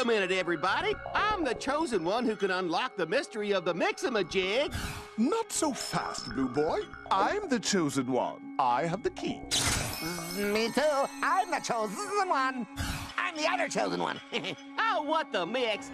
a minute, everybody. I'm the chosen one who can unlock the mystery of the Mix-a-Majig. Not so fast, Blue Boy. I'm the chosen one. I have the key. Me too. I'm the chosen one. I'm the other chosen one. Oh, what the mix?